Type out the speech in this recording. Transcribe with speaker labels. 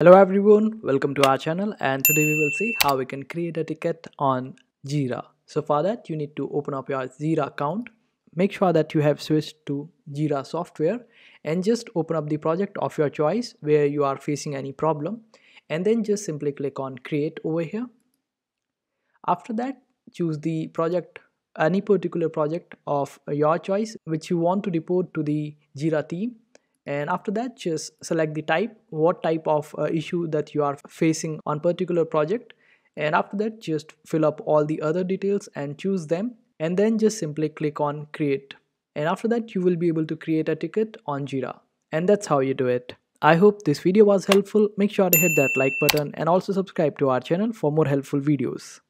Speaker 1: Hello everyone, welcome to our channel and today we will see how we can create a ticket on Jira. So for that you need to open up your Jira account. Make sure that you have switched to Jira software and just open up the project of your choice where you are facing any problem and then just simply click on create over here. After that choose the project any particular project of your choice which you want to report to the Jira team and after that just select the type what type of uh, issue that you are facing on particular project. And after that just fill up all the other details and choose them. And then just simply click on create. And after that you will be able to create a ticket on jira. And that's how you do it. I hope this video was helpful. Make sure to hit that like button and also subscribe to our channel for more helpful videos